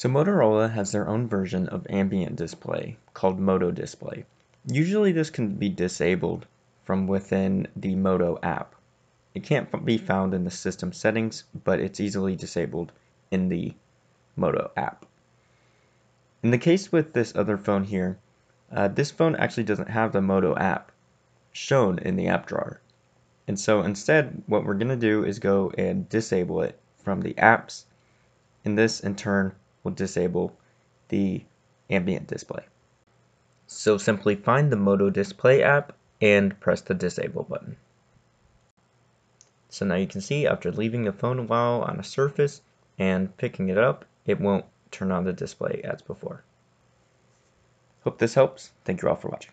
So Motorola has their own version of ambient display called Moto Display. Usually this can be disabled from within the Moto app. It can't be found in the system settings, but it's easily disabled in the Moto app. In the case with this other phone here, uh, this phone actually doesn't have the Moto app shown in the app drawer. And so instead, what we're going to do is go and disable it from the apps. And this in turn will disable the ambient display. So simply find the Moto Display app and press the disable button. So now you can see after leaving the phone a while on a surface and picking it up, it won't turn on the display as before. Hope this helps. Thank you all for watching.